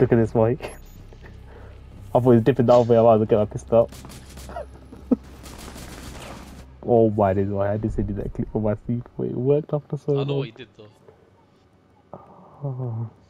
Look at this, mic. I thought it was dipping the other way. I might as well get my pissed up. oh my days, I had to send you that clip on my sleep. Wait, it worked after so long. I know what you did though. Oh.